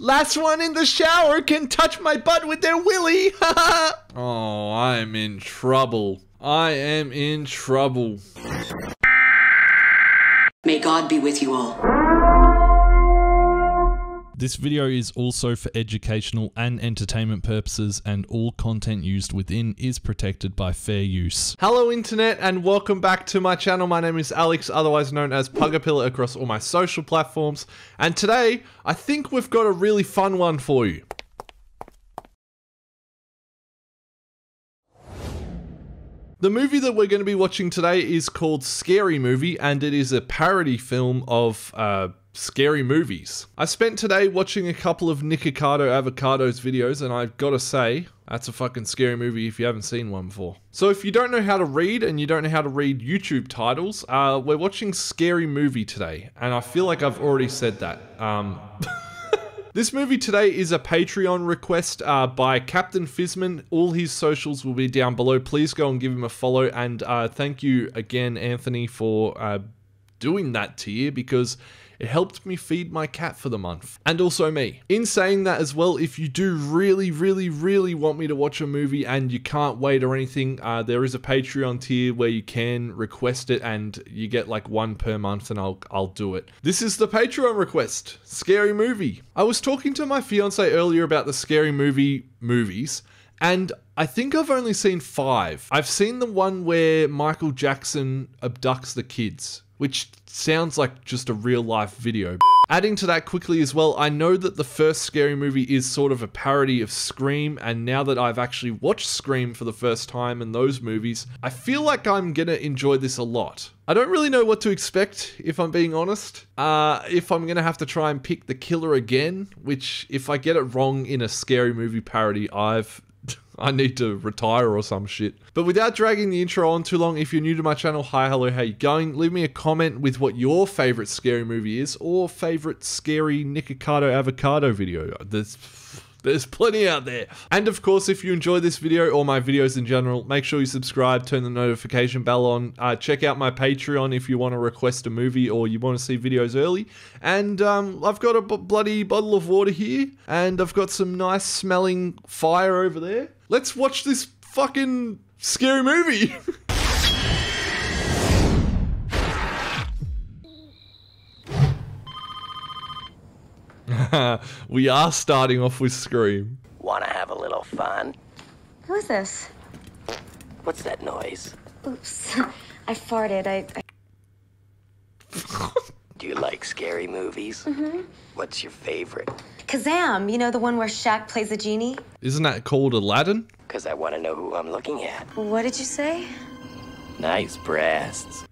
Last one in the shower can touch my butt with their willy. oh, I'm in trouble. I am in trouble. May God be with you all. This video is also for educational and entertainment purposes, and all content used within is protected by fair use. Hello, Internet, and welcome back to my channel. My name is Alex, otherwise known as Puggapillar across all my social platforms. And today, I think we've got a really fun one for you. The movie that we're going to be watching today is called Scary Movie, and it is a parody film of uh, scary movies. I spent today watching a couple of Nikocado Avocado's videos, and I've got to say, that's a fucking scary movie if you haven't seen one before. So if you don't know how to read and you don't know how to read YouTube titles, uh, we're watching Scary Movie today, and I feel like I've already said that. Um... This movie today is a Patreon request uh, by Captain Fizman. All his socials will be down below. Please go and give him a follow. And uh, thank you again, Anthony, for uh, doing that tier because it helped me feed my cat for the month. And also me. In saying that as well, if you do really, really, really want me to watch a movie and you can't wait or anything, uh, there is a Patreon tier where you can request it and you get like one per month and I'll, I'll do it. This is the Patreon request. Scary movie. I was talking to my fiance earlier about the scary movie movies and I think I've only seen five. I've seen the one where Michael Jackson abducts the kids which sounds like just a real life video. Adding to that quickly as well, I know that the first Scary Movie is sort of a parody of Scream, and now that I've actually watched Scream for the first time and those movies, I feel like I'm gonna enjoy this a lot. I don't really know what to expect, if I'm being honest. Uh, if I'm gonna have to try and pick the killer again, which if I get it wrong in a Scary Movie parody, I've I need to retire or some shit. But without dragging the intro on too long, if you're new to my channel, hi, hello, how you going? Leave me a comment with what your favorite scary movie is or favorite scary Nikocado avocado video. There's there's plenty out there. And of course, if you enjoy this video or my videos in general, make sure you subscribe, turn the notification bell on, uh, check out my Patreon if you want to request a movie or you want to see videos early. And um, I've got a bloody bottle of water here, and I've got some nice smelling fire over there. Let's watch this fucking scary movie. we are starting off with Scream. Wanna have a little fun? Who's this? What's that noise? Oops. I farted. I. I... Do you like scary movies? Mm-hmm. What's your favorite? Kazam, you know the one where Shaq plays a genie? Isn't that called Aladdin? Because I want to know who I'm looking at. What did you say? Nice breasts.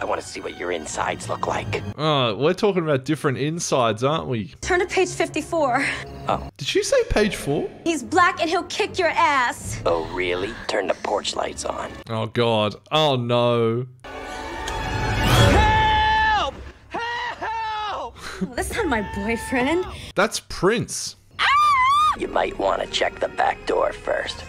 I want to see what your insides look like. Oh, we're talking about different insides, aren't we? Turn to page 54. Oh. Did she say page four? He's black and he'll kick your ass. Oh, really? Turn the porch lights on. Oh, God. Oh, no. Help! Help! Oh, that's not my boyfriend. That's Prince. You might want to check the back door first.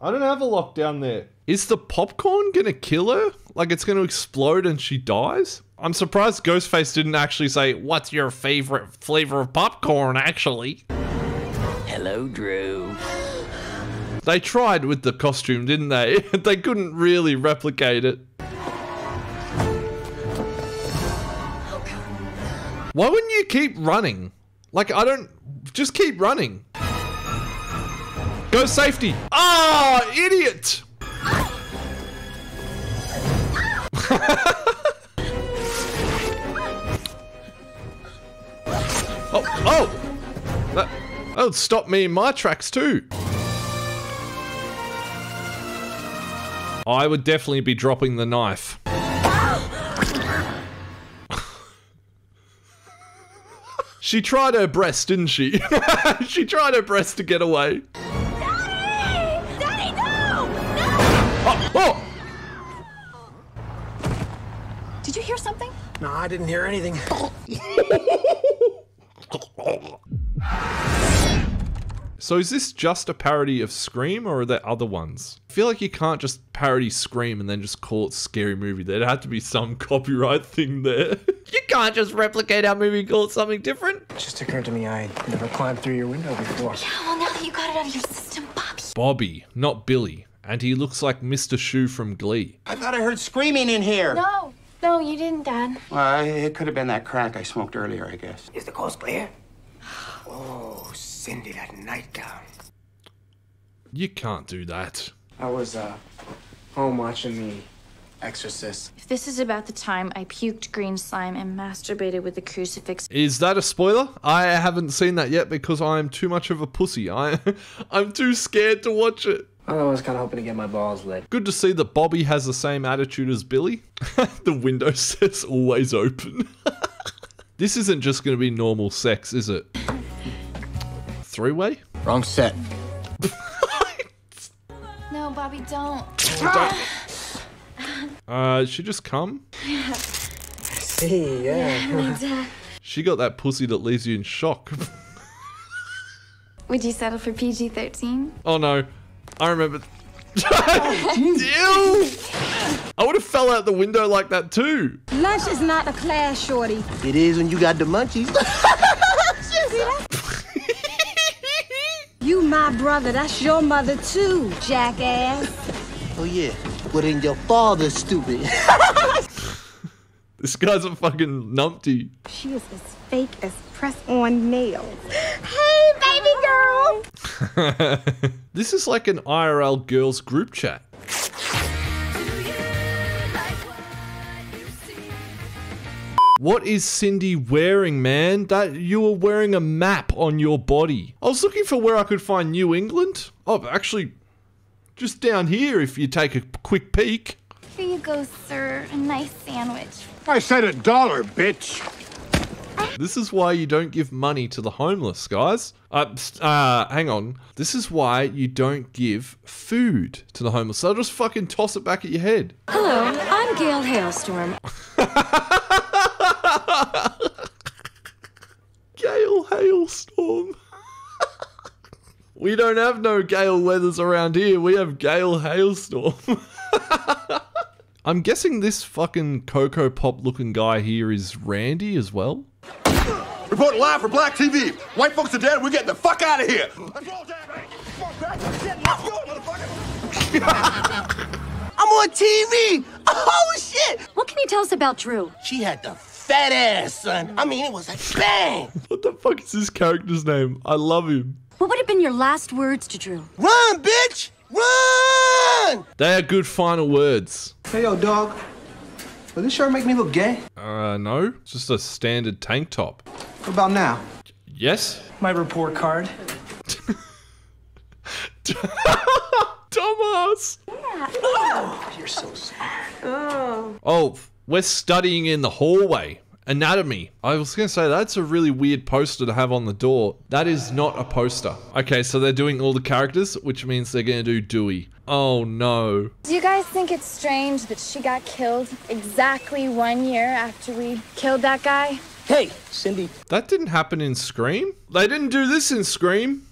I don't have a lock down there. Is the popcorn gonna kill her? Like it's gonna explode and she dies? I'm surprised Ghostface didn't actually say, What's your favorite flavor of popcorn, actually? Hello, Drew. They tried with the costume, didn't they? they couldn't really replicate it. Why wouldn't you keep running? Like, I don't. Just keep running. Go safety. Ah, oh, idiot. oh, oh. That, that would stop me in my tracks too. I would definitely be dropping the knife. she tried her breast, didn't she? she tried her breast to get away. Oh! Did you hear something? No, I didn't hear anything. So So is this just a parody of Scream or are there other ones? I feel like you can't just parody Scream and then just call it Scary Movie. There'd have to be some copyright thing there. you can't just replicate our movie and call it something different. It just occurred to me I never climbed through your window before. Yeah, well, now that you got it out of your system, Bobby. Bobby, not Billy. And he looks like Mr. Schue from Glee. I thought I heard screaming in here. No, no, you didn't, Dad. Well, it could have been that crack I smoked earlier, I guess. Is the coast clear? Oh, Cindy, that nightgown. You can't do that. I was uh home watching The Exorcist. If this is about the time I puked green slime and masturbated with the crucifix, Is that a spoiler? I haven't seen that yet because I'm too much of a pussy. I, I'm too scared to watch it. I was kind of hoping to get my balls lit. Good to see that Bobby has the same attitude as Billy. the window says always open. this isn't just going to be normal sex, is it? Three way? Wrong set. no, Bobby, don't. Uh, she just come? Yeah. See, yeah. She got that pussy that leaves you in shock. Would you settle for PG 13? oh no. I remember. Ew! I would have fell out the window like that too. Lunch is not a class, shorty. It is when you got the munchies. You my brother, that's your mother too, jackass. oh, yeah. But then your father's stupid. This guy's a fucking numpty. She is as fake as press-on nails. Hey, baby girl. This is like an IRL girls group chat. What is Cindy wearing, man? That you were wearing a map on your body. I was looking for where I could find New England. Oh, actually, just down here if you take a quick peek. Here you go, sir. A nice sandwich. I said a dollar, bitch. This is why you don't give money to the homeless, guys. Uh, uh, hang on. This is why you don't give food to the homeless. They'll just fucking toss it back at your head. Hello, I'm Gail Hailstorm. Gail Hailstorm. we don't have no Gale weathers around here. We have Gail Hailstorm. I'm guessing this fucking Coco Pop looking guy here is Randy as well. Reporting live for Black TV. White folks are dead. We're getting the fuck out of here. I'm on TV. Oh, shit. What can you tell us about Drew? She had the fat ass, son. I mean, it was like bang. What the fuck is this character's name? I love him. What would have been your last words to Drew? Run, bitch. Run. They are good final words. Hey, yo, dog. Will this shirt make me look gay? Uh, no. It's just a standard tank top. What about now? Yes? My report card. Dumbass! You're so smart. Oh. Oh, we're studying in the hallway. Anatomy. I was going to say, that's a really weird poster to have on the door. That is not a poster. Okay, so they're doing all the characters, which means they're going to do Dewey. Oh no. Do you guys think it's strange that she got killed exactly one year after we killed that guy? Hey, Cindy. That didn't happen in Scream? They didn't do this in Scream.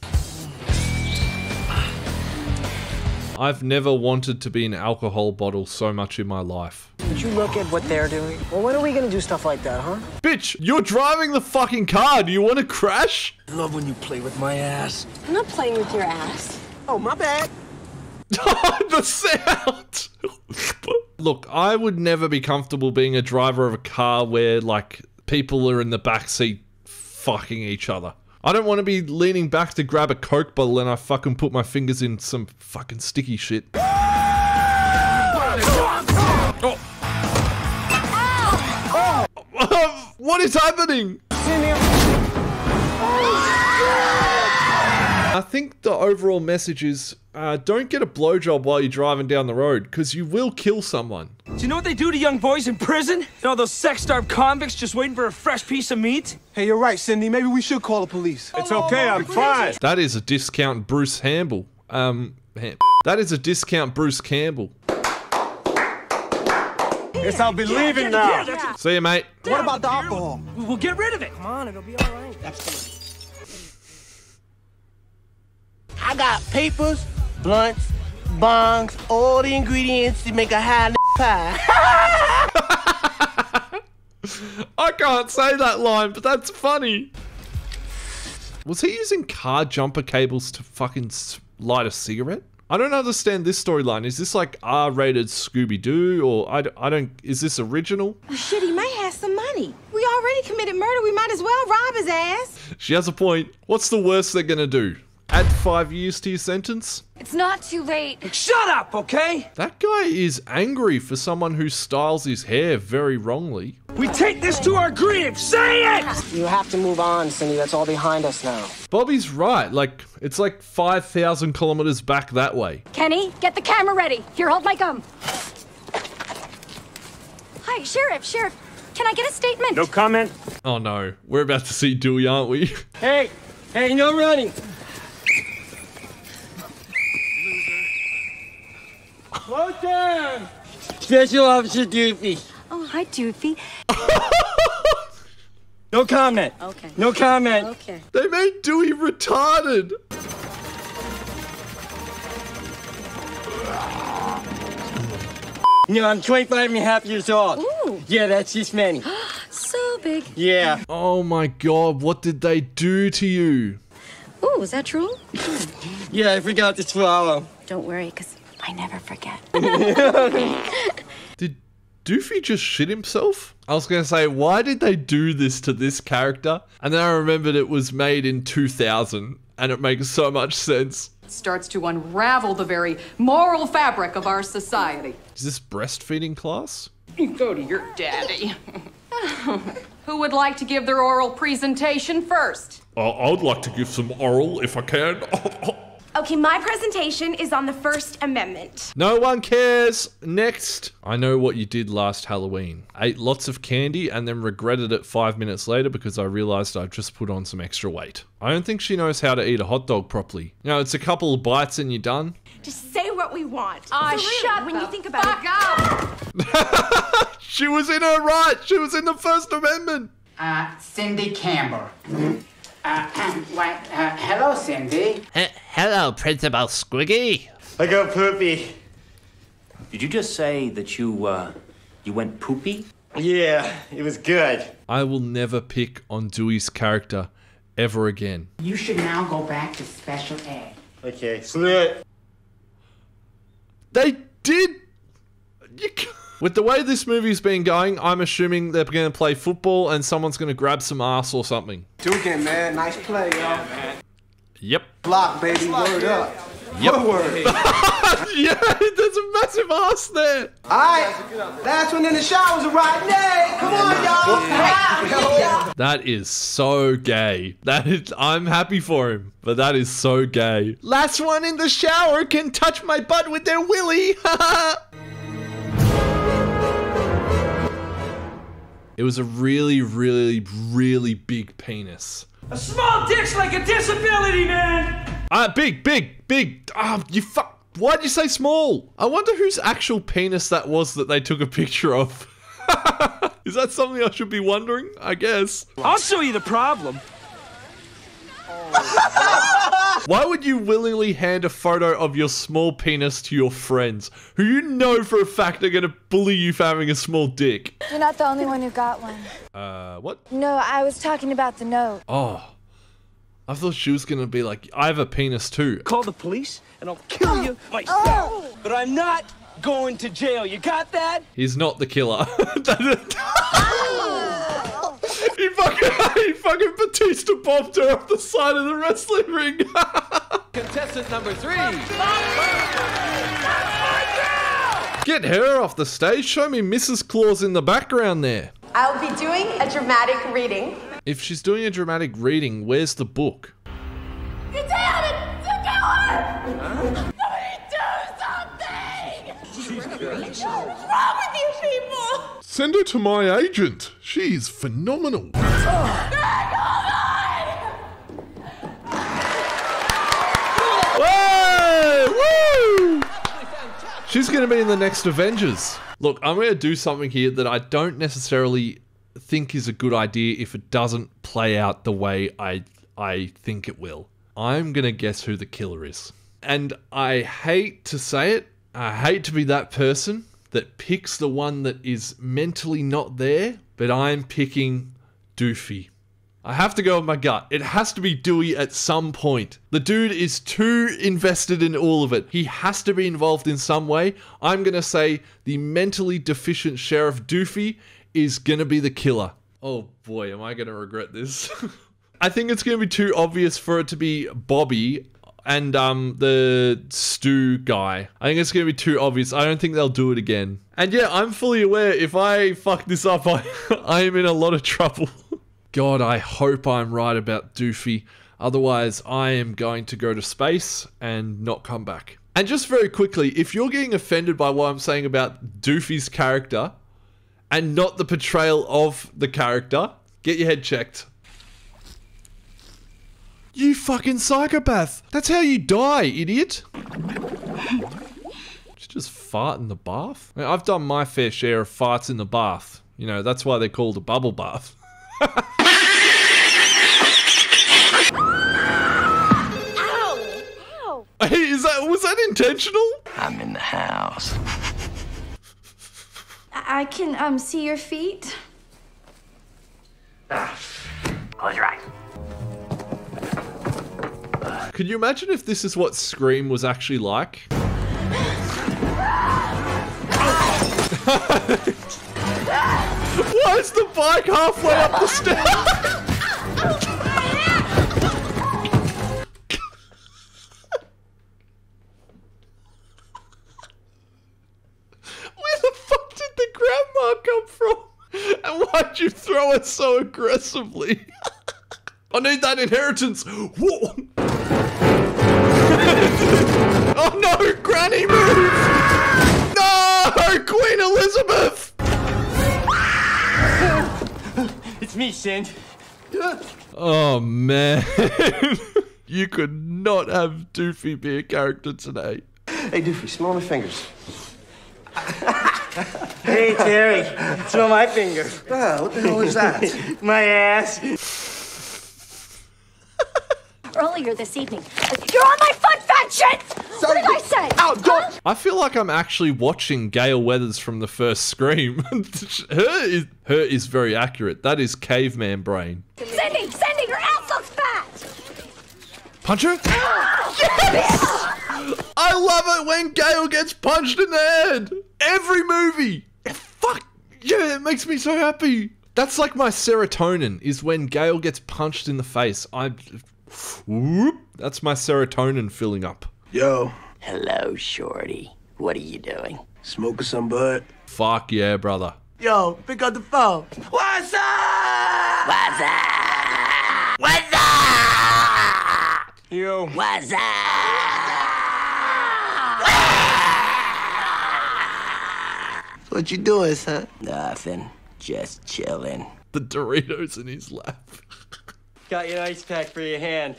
I've never wanted to be an alcohol bottle so much in my life. Did you look at what they're doing? Well, when are we gonna do stuff like that, huh? Bitch, you're driving the fucking car. Do you want to crash? I love when you play with my ass. I'm not playing with your ass. Oh, my bad. the sound. Look, I would never be comfortable being a driver of a car where like people are in the backseat fucking each other. I don't want to be leaning back to grab a coke bottle and I fucking put my fingers in some fucking sticky shit. Oh. oh. what is happening? I think the overall message is uh, don't get a blowjob while you're driving down the road because you will kill someone. Do you know what they do to young boys in prison? You know those sex-starved convicts just waiting for a fresh piece of meat? Hey, you're right, Cindy. Maybe we should call the police. It's okay. I'm fine. That is a discount Bruce Campbell. Um, Ham- that is a discount Bruce Campbell. Guess I'll be leaving now. See you, mate. What about the alcohol? We'll get rid of it. Come on, it'll be all right. I got papers, blunts, bongs, all the ingredients to make a high pie. I can't say that line, but that's funny. Was he using car jumper cables to fucking light a cigarette? I don't understand this storyline. Is this like R-rated Scooby-Doo, or I don't? Is this original? Well, shit, he may have some money. We already committed murder. We might as well rob his ass. She has a point. What's the worst they're gonna do? Add five years to your sentence? It's not too late. Shut up, okay? That guy is angry for someone who styles his hair very wrongly. We take this to our grave. Say it! You have to move on, Cindy. That's all behind us now. Bobby's right. Like it's like five thousand kilometers back that way. Kenny, get the camera ready. Here, hold my gum. Hi, Sheriff, Sheriff. Can I get a statement? No comment. Oh no, we're about to see Dewey, aren't we? Hey, hey, no running. Slow down. Special Officer Doofy. Oh, hi, Doofy. No comment. Okay. No comment. Okay. They made Dewey retarded. No, I'm 25 and a half years old. Ooh. Yeah, that's just many. So big. Yeah. Oh my god, what did they do to you? Ooh, is that true? Yeah, I forgot to swallow. Don't worry, because I never forget. Did Doofy just shit himself? I was gonna say, why did they do this to this character? And then I remembered it was made in 2000, and it makes so much sense. starts to unravel the very moral fabric of our society. Is this breastfeeding class? You go to your daddy. Who would like to give their oral presentation first? Uh, I would like to give some oral if I can. Okay, my presentation is on the First Amendment. no one cares. Next. I know what you did last Halloween. Ate lots of candy and then regretted it five minutes later because I realized I've just put on some extra weight. I don't think she knows how to eat a hot dog properly. You know, it's a couple of bites and you're done. Just say what we want. Ah, For real, shut when you think about fuck it. She was in her right. She was in the First Amendment. Uh, Cindy Campbell. Uh, why, uh, hello, Cindy. hello, Principal Squiggy. I got poopy. Did you just say that you, uh, you went poopy? Yeah, it was good. I will never pick on Dewey's character ever again. You should now go back to special ed. Okay, split. They did. You ca- With the way this movie's been going, I'm assuming they're going to play football and someone's going to grab some ass or something. Duking, man. Nice play, y'all. Yep. Block, baby. Word up. Yep. Word. yeah, there's a massive ass there. All right. Last one in the showers a right now. Come on, y'all. That is so gay. That is, I'm happy for him, but that is so gay. Last one in the shower can touch my butt with their willy. it was a really, really, really big penis. A small dick's like a disability, man. Ah, big, big, big. Ah, you fuck. Why'd you say small? I wonder whose actual penis that was that they took a picture of. Is that something I should be wondering? I guess. I'll show you the problem. Why would you willingly hand a photo of your small penis to your friends who you know for a fact are going to bully you for having a small dick? You're not the only one who got one. Uh, what? No, I was talking about the note. Oh. I thought she was going to be like, I have a penis too. Call the police and I'll kill you myself. But I'm not going to jail. You got that? He's not the killer. he fucking, he fucking Batista bombed her off the side of the wrestling ring. Contestant number three. Get her off the stage. Show me Mrs. Claus in the background there. I'll be doing a dramatic reading. If she's doing a dramatic reading, where's the book? Get down and get going! Somebody do something! What's wrong with you people? Send her to my agent. She's phenomenal. Whoa! She's going to be in the next Avengers. Look, I'm going to do something here that I don't necessarily think is a good idea if it doesn't play out the way I I think it will. I'm gonna guess who the killer is. And I hate to say it, I hate to be that person that picks the one that is mentally not there, but I'm picking Doofy. I have to go with my gut. It has to be Dewey at some point. The dude is too invested in all of it. He has to be involved in some way. I'm going to say the mentally deficient Sheriff Doofy is going to be the killer. Oh boy, am I going to regret this? I think it's going to be too obvious for it to be Bobby and um the stew guy. I think it's going to be too obvious. I don't think they'll do it again. And yeah, I'm fully aware if I fuck this up, I, I am in a lot of trouble. God, I hope I'm right about Doofy. Otherwise, I am going to go to space and not come back. And just very quickly, if you're getting offended by what I'm saying about Doofy's character and not the portrayal of the character, get your head checked. You fucking psychopath! That's how you die, idiot! Did you just fart in the bath? I mean, I've done my fair share of farts in the bath. You know, that's why they're called a bubble bath. Ow! Hey, is that was that intentional? I'm in the house. I can um see your feet. Could you imagine if this is what Scream was actually like? Why is the bike halfway up the stairs? Where the fuck did the grandma come from? And why'd you throw it so aggressively? I need that inheritance. Whoa. Oh no, Granny move! No, Queen Elizabeth! It's me, Sind. Oh man, you could not have Doofy be a character today. Hey, Doofy, smell my fingers. Hey, Terry. Smell my fingers. Ah, what the hell is that? my ass. Earlier this evening. You're on my foot, fat shit! What did I say? Ow, don't! I feel like I'm actually watching Gale Weathers from the first Scream. her is her is very accurate. That is caveman brain. Cindy, Cindy, your ass looks fat! Punch her? Ah, yes! I love it when Gail gets punched in the head. Every movie. Fuck yeah, it makes me so happy. That's like my serotonin is when Gail gets punched in the face. I whoop, that's my serotonin filling up. Yo, Hello, Shorty. What are you doing? smoking some bud. Fuck yeah, brother. Yo, pick up the phone. What's up? What's up? What's up? Yo. What's up? What you doing, son? Nothing. Just chilling. The Doritos in his lap. Got your ice pack for your hand.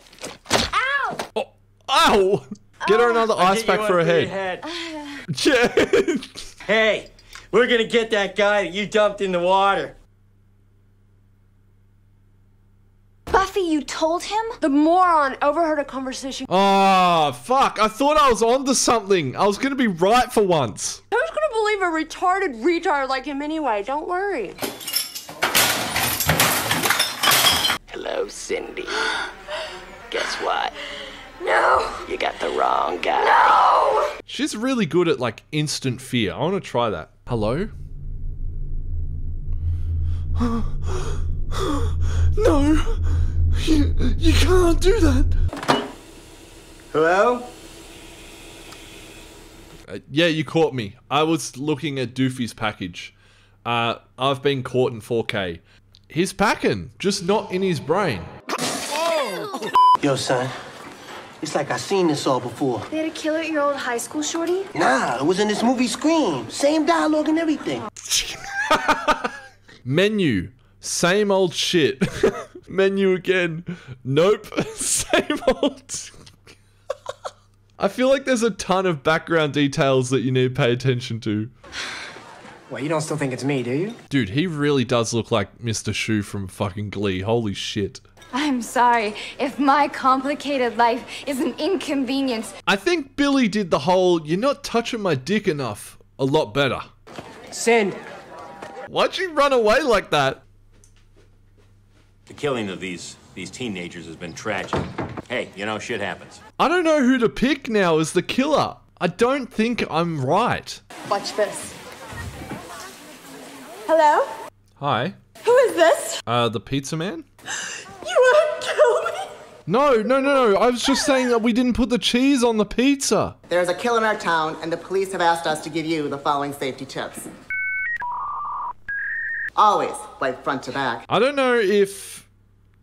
Oh, ow! Get her oh. another I'll ice pack for her head. head. Hey, we're gonna get that guy that you dumped in the water. Buffy, you told him? The moron overheard a conversation. Oh, fuck. I thought I was onto something. I was going to be right for once. Who's gonna believe a retarded retard like him anyway? Don't worry. Hello, Cindy. Guess what? No. You got the wrong guy. No. She's really good at like instant fear. I want to try that. Hello? no. You, you can't do that. Hello? Uh, yeah, you caught me. I was looking at Doofy's package. Uh, I've been caught in 4K. He's packing, just not in his brain. Yo, son. It's like I've seen this all before. They had a killer at your old high school, Shorty? Nah, it was in this movie Scream. Same dialogue and everything. Menu, same old shit. Menu again. Nope, same old. I feel like there's a ton of background details that you need to pay attention to. Well, you don't still think it's me, do you? Dude, he really does look like Mr. Schue from fucking Glee. Holy shit. I'm sorry if my complicated life is an inconvenience. I think Billy did the whole "you're not touching my dick enough" a lot better. Send. Why'd you run away like that? The killing of these these teenagers has been tragic. Hey, you know, shit happens. I don't know who to pick now as the killer. I don't think I'm right. Watch this. Hello? Hi. Who is this? Uh, the pizza man? You wanna kill me? No, no, no, no. I was just saying that we didn't put the cheese on the pizza. There's a killer in our town, and the police have asked us to give you the following safety tips. Always wipe front to back. I don't know if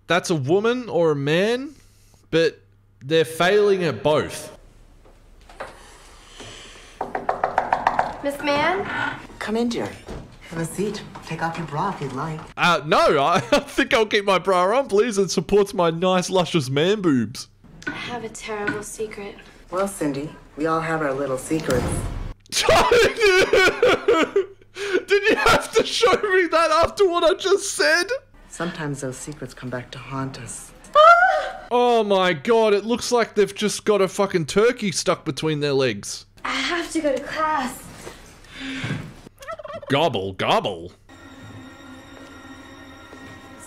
that's a woman or a man, but they're failing at both. Miss Man? Come in, dear. Have a seat. Take off your bra if you'd like. Uh, no, I think I'll keep my bra on, please. It supports my nice, luscious man boobs. I have a terrible secret. Well, Cindy, we all have our little secrets. Did you have to show me that after what I just said? Sometimes those secrets come back to haunt us. Oh my god, it looks like they've just got a fucking turkey stuck between their legs. I have to go to class. Gobble, gobble.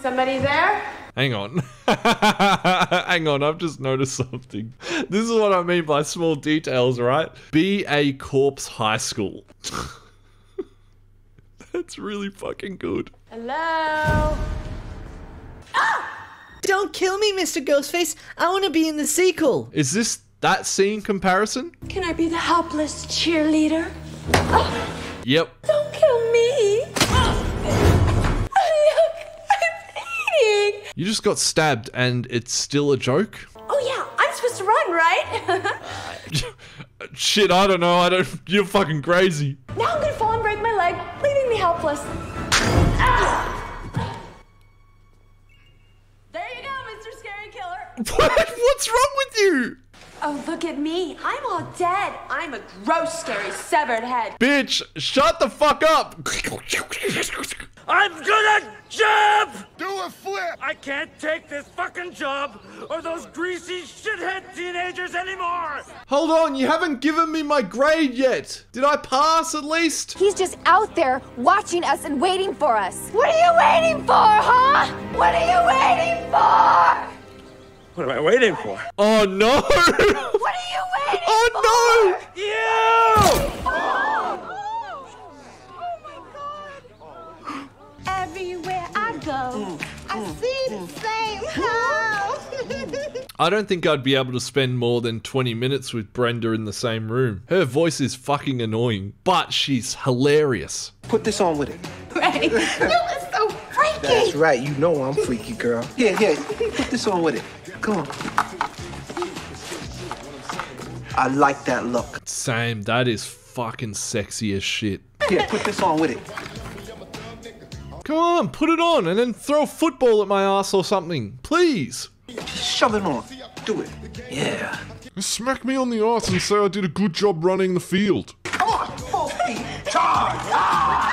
Somebody there? Hang on. Hang on, I've just noticed something. This is what I mean by small details, right? BA Corpse High School. That's really fucking good. Hello? Ah! Don't kill me, Mr. Ghostface. I want to be in the sequel. Is this that scene comparison? Can I be the helpless cheerleader? Yep. Don't kill me! Look, I'm bleeding! You just got stabbed and it's still a joke? Oh yeah, I'm supposed to run, right? Shit, I don't know. I don't. You're fucking crazy. now I'm gonna fall and break my leg, leaving me helpless. Ah! There you go, Mr. Scary Killer. What? What's wrong with you? Oh, look at me. I'm all dead. I'm a gross, scary, severed head. Bitch, shut the fuck up. I'm gonna jump! Do a flip! I can't take this fucking job or those greasy shithead teenagers anymore! Hold on, you haven't given me my grade yet. Did I pass at least? He's just out there watching us and waiting for us. What are you waiting for, huh? What are you waiting for? What am I waiting for? Oh no! What are you waiting oh for? You! Oh! Everywhere I go, I see the same house. I don't think I'd be able to spend more than 20 minutes with Brenda in the same room. Her voice is fucking annoying, but she's hilarious. Put this on with it. right. You are so freaky. That's right, you know I'm freaky, girl. Yeah, yeah. put this on with it. Come on. I like that look. Same, that is fucking sexy as shit. Yeah, put this on with it. Come on, put it on and then throw a football at my ass or something. Please. Shove it on. Do it. Yeah. Smack me on the ass and say I did a good job running the field. Come on, full speed. Charge! Ah!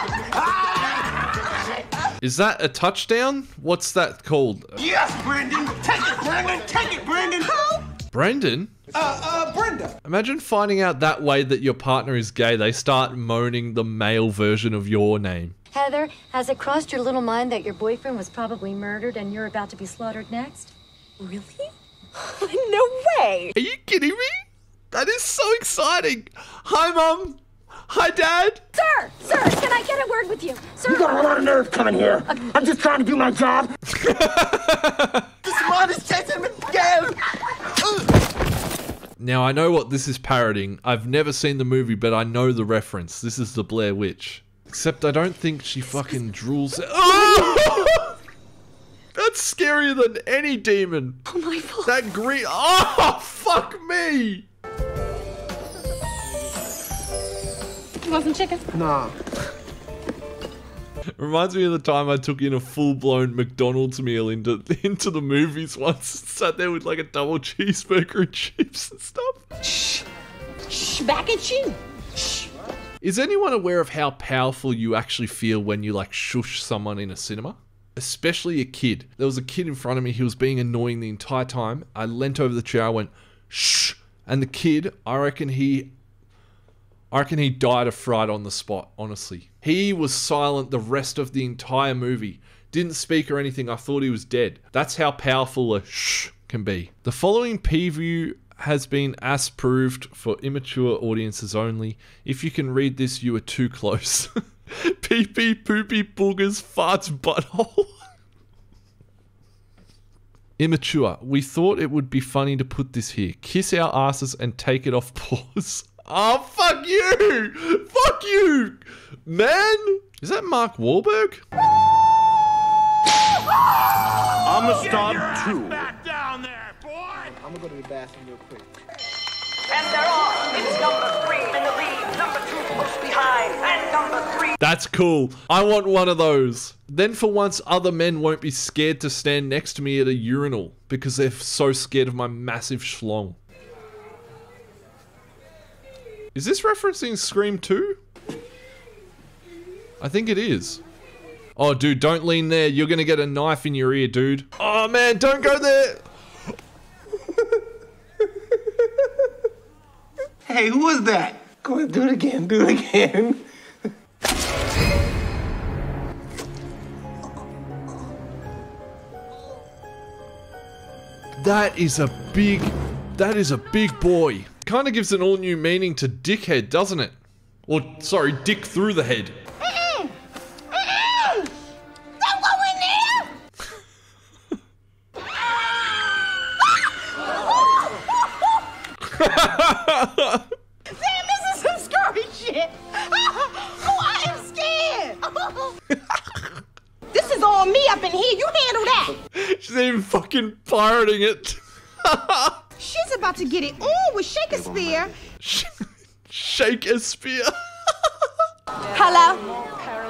Is that a touchdown? What's that called? Yes, Brendan. Take it, Brendan. Take it, Brendan. Brendan? Uh, uh, Brenda. Imagine finding out that way that your partner is gay. They start moaning the male version of your name. Heather, has it crossed your little mind that your boyfriend was probably murdered and you're about to be slaughtered next? Really? no way! Are you kidding me? That is so exciting. Hi, Mum. Hi, Dad. Sir, sir, can I get a word with you? Sir, You got a lot of nerve coming here. Uh, I'm just trying to do my job. This man is chasing me again. Now, I know what this is parroting. I've never seen the movie, but I know the reference. This is the Blair Witch. Except I don't think she fucking drools. Oh! That's scarier than any demon. Oh my god. That green. Oh, fuck me. You want some chicken? Nah. Reminds me of the time I took in a full blown McDonald's meal into into the movies once. Sat there with like a double cheeseburger and chips and stuff. Shh, back at you. Shh. Is anyone aware of how powerful you actually feel when you like shush someone in a cinema? Especially a kid. There was a kid in front of me, he was being annoying the entire time. I leant over the chair, I went, shh. And the kid, I reckon he I reckon he died of fright on the spot, honestly. He was silent the rest of the entire movie. Didn't speak or anything. I thought he was dead. That's how powerful a shh can be. The following preview has been as proved for immature audiences only. If you can read this, you are too close. pee pee poopy boogers farts butthole. Immature. We thought it would be funny to put this here. Kiss our asses and take it off pause. Oh, fuck you! Fuck you! Man! Is that Mark Wahlberg? I'm a stop too. Back down there, boy! I'm gonna go to the bathroom real quick. And they're off. It's number three in the lead. Number two close behind. And number three. That's cool. I want one of those. Then for once, other men won't be scared to stand next to me at a urinal because they're so scared of my massive schlong. Is this referencing Scream 2? I think it is. Oh, dude, don't lean there. You're gonna get a knife in your ear, dude. Oh, man, don't go there. Hey, who was that? Go ahead, do it again, do it again. That is a big. That is a big boy. Kind of gives an all new meaning to dickhead, doesn't it? Or, sorry, dick through the head. Mm-mm. Mm-mm. Don't go in there. Sam, this is some scary shit. Oh, I am scared. this is all me up in here. You handle that. She's even fucking pirating it. She's about to get it on with Shakespeare. Shakespeare. a. Hello?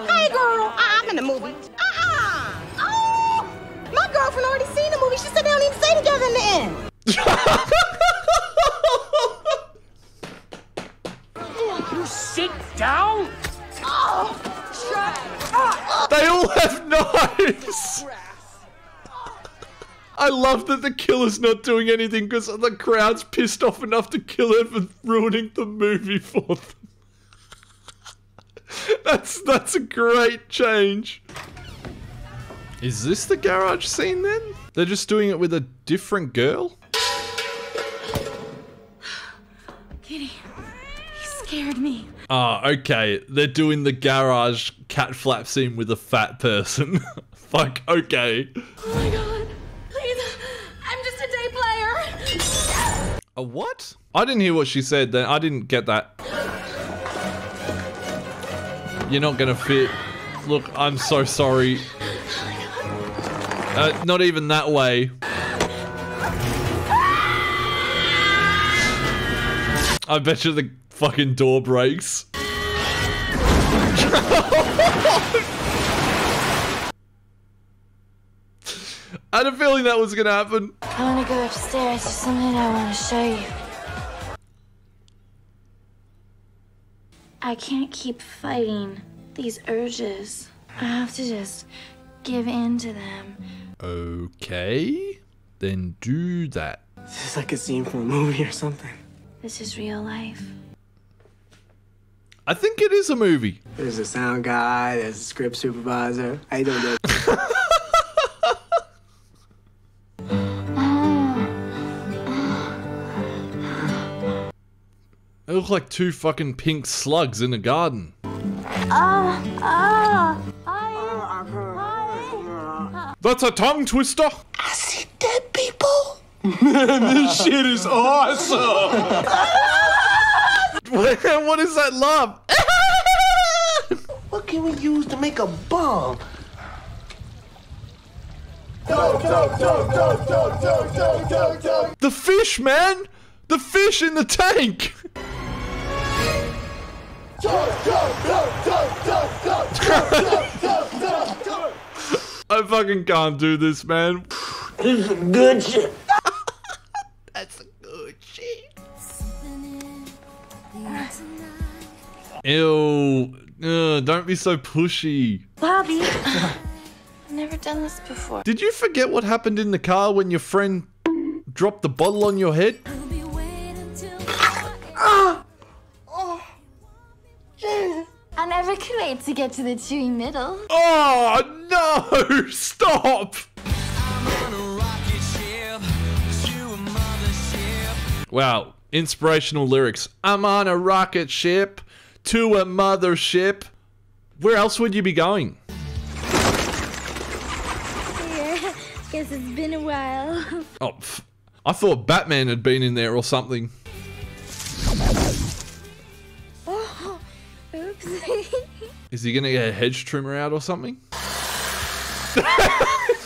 Hey, girl. Uh-uh, I'm in the movie. Uh-uh. Oh, my girlfriend already seen the movie. She said they don't even stay together in the end. Love that the killer's not doing anything because the crowd's pissed off enough to kill her for ruining the movie for them. that's that's a great change. Is this the garage scene then? They're just doing it with a different girl? Kitty, you scared me. Ah, okay. They're doing the garage cat flap scene with a fat person. Fuck, okay. Oh my god. A what? I didn't hear what she said then. I didn't get that. You're not gonna fit. Look, I'm so sorry. Uh, not even that way. I bet you the fucking door breaks. I had a feeling that was gonna happen. I want to go upstairs. There's something I want to show you. I can't keep fighting these urges. I have to just give in to them. Okay, then do that. This is like a scene from a movie or something. This is real life. I think it is a movie. There's a sound guy, there's a script supervisor. I don't know. Look like two fucking pink slugs in a garden. Ah, ah, That's a tongue twister. I see dead people. Man, this shit is awesome. what is that laugh? what can we use to make a bomb? The fish, man! The fish in the tank! I fucking can't do this, man. This is good shit. That's a good shit. Ew. Ugh, don't be so pushy. Bobby. I've never done this before. Did you forget what happened in the car when your friend dropped the bottle on your head? wait to get to the chewy middle. Oh no! Stop! Wow, inspirational lyrics. I'm on a rocket ship to a mothership. Where else would you be going? Yeah, guess it's been a while. Oh, pff, I thought Batman had been in there or something. Oh, oops. Is he gonna get a hedge trimmer out or something?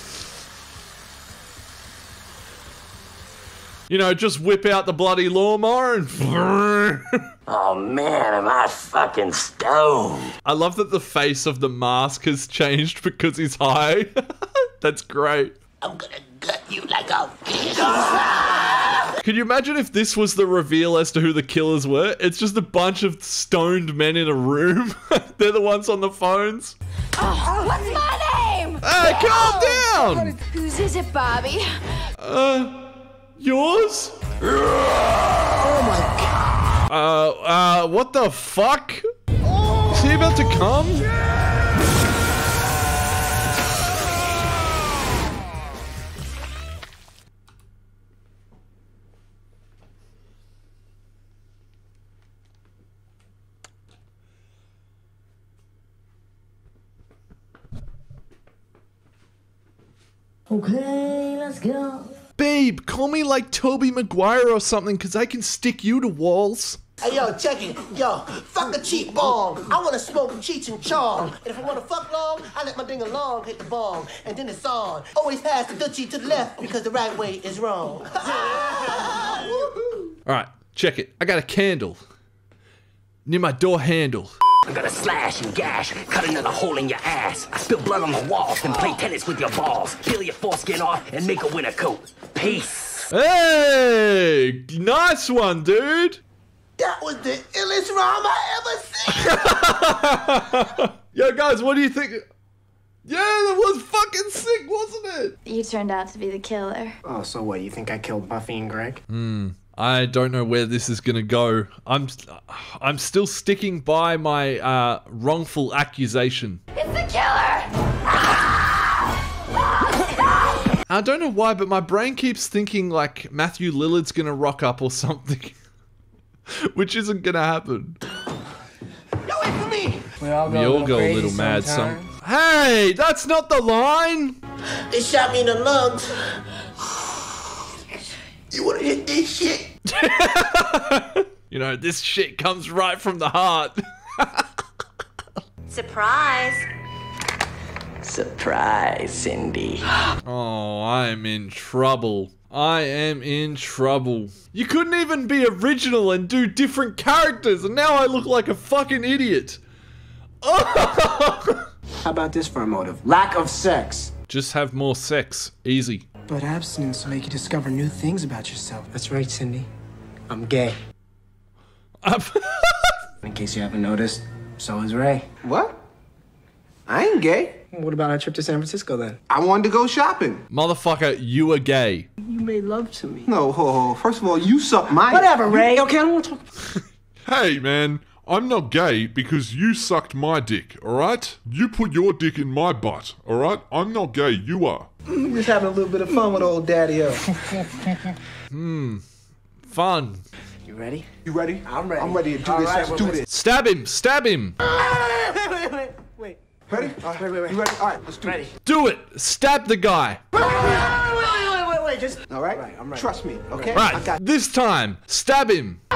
you know, just whip out the bloody lawnmower and. Oh man, am I fucking stoned? I love that the face of the mask has changed because he's high. That's great. I'm gonna gut you like a. Could you imagine if this was the reveal as to who the killers were? It's just a bunch of stoned men in a room. They're the ones on the phones. Oh, what's my name? Hey, calm down! Whose is it, Bobby? Uh, yours? Oh my god. Uh, uh, what the fuck? Is he about to come? Okay, let's go. Babe, call me like Tobey Maguire or something, because I can stick you to walls. Hey, yo, check it. Yo, fuck a cheap bong. I wanna smoke Cheech and Chong. And if I wanna fuck long, I let my ding along hit the bong. And then it's on. Always pass the dutchie to the left because the right way is wrong. Alright, check it. I got a candle. Near my door handle. I'm gonna slash and gash, cut another hole in your ass. I spill blood on the walls, then play tennis with your balls. Peel your foreskin off and make a winter coat. Peace. Hey! Nice one, dude! That was the illest rhyme I ever seen. Yo, guys, what do you think? Yeah, that was fucking sick, wasn't it? You turned out to be the killer. Oh, so what? You think I killed Buffy and Greg? Hmm. I don't know where this is gonna go. I'm, I'm still sticking by my uh, wrongful accusation. It's the killer! I don't know why, but my brain keeps thinking like Matthew Lillard's gonna rock up or something, which isn't gonna happen. Yo, wait for me. We all We all go a little mad some. Hey, that's not the line. They shot me in the lungs. You wanna hit this shit? You know, this shit comes right from the heart. Surprise. Surprise, Cindy. Oh, I'm in trouble. I am in trouble. You couldn't even be original and do different characters, and now I look like a fucking idiot. How about this for a motive? Lack of sex. Just have more sex. Easy. But abstinence will make you discover new things about yourself. That's right, Cindy. I'm gay. In case you haven't noticed, so is Ray. What? I ain't gay. What about our trip to San Francisco then? I wanted to go shopping. Motherfucker, you are gay. You made love to me. No, ho, ho. first of all, you suck my. Whatever, Ray. Okay, I don't want to talk. Hey, man, I'm not gay because you sucked my dick, alright? You put your dick in my butt, alright? I'm not gay, you are. I'm just having a little bit of fun with old Daddy O. Hmm. Fun. You ready? You ready? I'm ready. I'm ready to do All this. right, Let's well, do this. Stab him! Stab him! Wait, wait, wait, wait. Ready? All right. Wait, wait, wait. You ready? All right, let's do Ready. it. Do it! Stab the guy! Wait, wait, wait, wait, wait, just. All right? Right, I'm ready. Trust me, okay? I Right, got this time, stab him!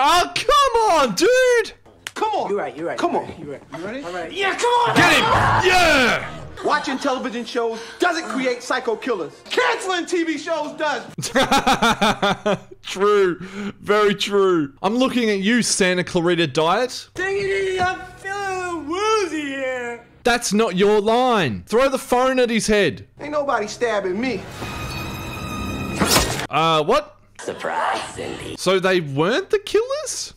Oh, come on, dude! Come on. You're right, you're right. Come you're on. right, You're right. You ready? I'm. Yeah, come on. Get him! Yeah! Watching television shows doesn't create psycho killers. Canceling TV shows does. true. Very true. I'm looking at you, Santa Clarita Diet. Dang it, I'm feeling a little woozy here. That's not your line. Throw the phone at his head. Ain't nobody stabbing me. Uh, what? Surprise, Cindy. So they weren't the killers?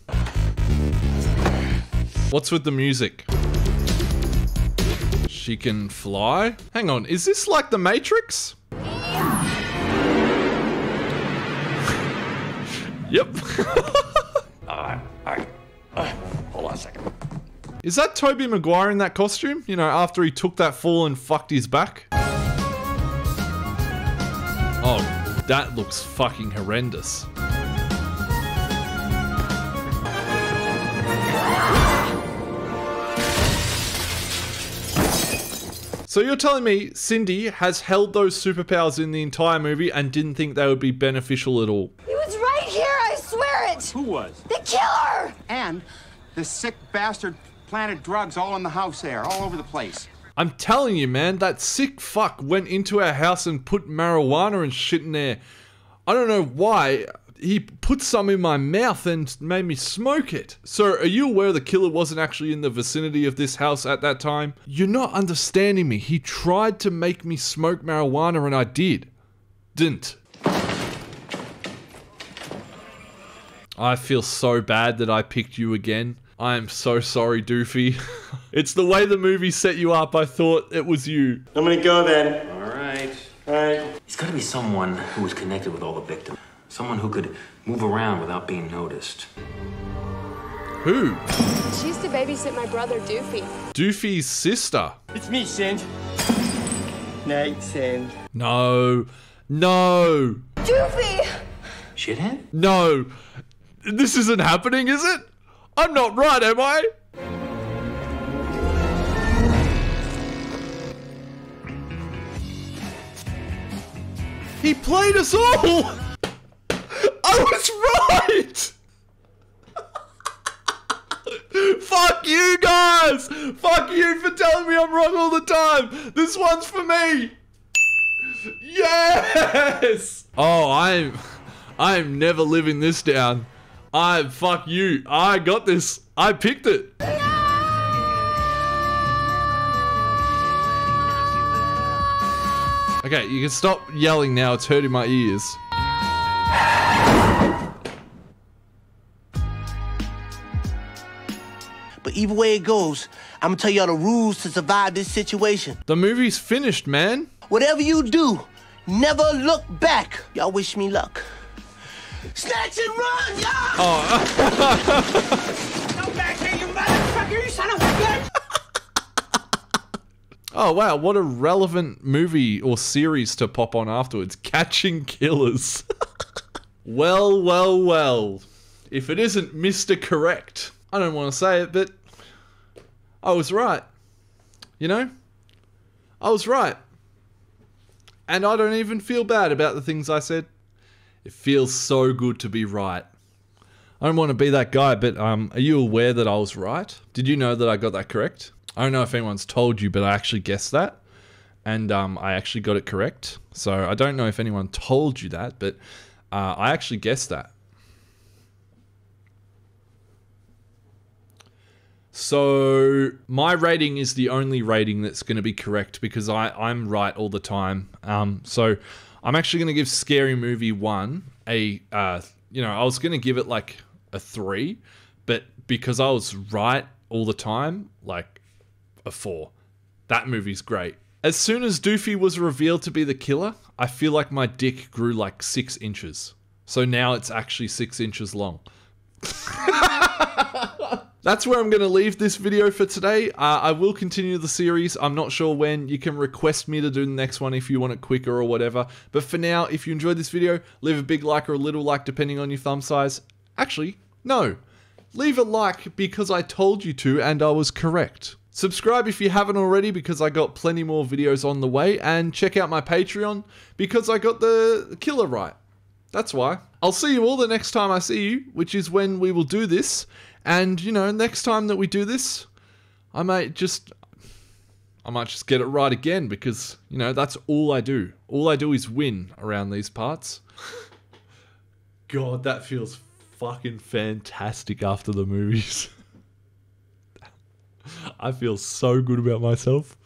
What's with the music? She can fly? Hang on, is this like the Matrix? yep. Alright, alright. Uh, hold on a second. Is that Tobey Maguire in that costume? You know, after he took that fall and fucked his back? Oh, that looks fucking horrendous. So you're telling me Cindy has held those superpowers in the entire movie and didn't think they would be beneficial at all? He was right here, I swear it! Who was? The killer! And the sick bastard planted drugs all in the house there, all over the place. I'm telling you, man, that sick fuck went into our house and put marijuana and shit in there. I don't know why. He put some in my mouth and made me smoke it. So, are you aware the killer wasn't actually in the vicinity of this house at that time? You're not understanding me. He tried to make me smoke marijuana and I did. Didn't. I feel so bad that I picked you again. I am so sorry, Doofy. it's the way the movie set you up. I thought it was you. I'm gonna go then. Alright. Alright. It's gotta be someone who was connected with all the victims. Someone who could move around without being noticed. Who? She used to babysit my brother Doofy. Doofy's sister. It's me, Singe. Night, Singe. No. No. Doofy! Shithead? No. This isn't happening, is it? I'm not right, am I? He played us all! Oh, I was right! Fuck you guys! Fuck you for telling me I'm wrong all the time! This one's for me! Yes! Oh, I'm I'm never living this down. I fuck you. I got this. I picked it. Okay, you can stop yelling now. It's hurting my ears. But either way it goes, I'm gonna tell y'all the rules to survive this situation. The movie's finished, man. Whatever you do, never look back. Y'all wish me luck. Snatch and run, y'all! Oh. Go back here, you motherfucker, you son of a bitch! Oh wow, what a relevant movie or series to pop on afterwards. Catching Killers. well, well, well. If it isn't Mr. Correct. I don't want to say it, but I was right. You know? I was right. And I don't even feel bad about the things I said. It feels so good to be right. I don't want to be that guy, but um, are you aware that I was right? Did you know that I got that correct? I don't know if anyone's told you, but I actually guessed that. And um, I actually got it correct. So I don't know if anyone told you that, but uh, I actually guessed that. So my rating is the only rating that's going to be correct because I, I'm right all the time. Um, so I'm actually going to give Scary Movie 1 a, uh, you know, I was going to give it like a 3, but because I was right all the time, like a 4. That movie's great. As soon as Doofy was revealed to be the killer, I feel like my dick grew like 6 inches. So now it's actually 6 inches long. That's where I'm going to leave this video for today. Uh, I will continue the series. I'm not sure when. You can request me to do the next one if you want it quicker or whatever. But for now, if you enjoyed this video, leave a big like or a little like depending on your thumb size. Actually, no. Leave a like because I told you to and I was correct. Subscribe if you haven't already because I got plenty more videos on the way. And check out my Patreon because I got the killer right. That's why. I'll see you all the next time I see you, which is when we will do this. And, you know, next time that we do this, I might just. I might just get it right again because, you know, that's all I do. All I do is win around these parts. God, that feels fucking fantastic after the movies. I feel so good about myself.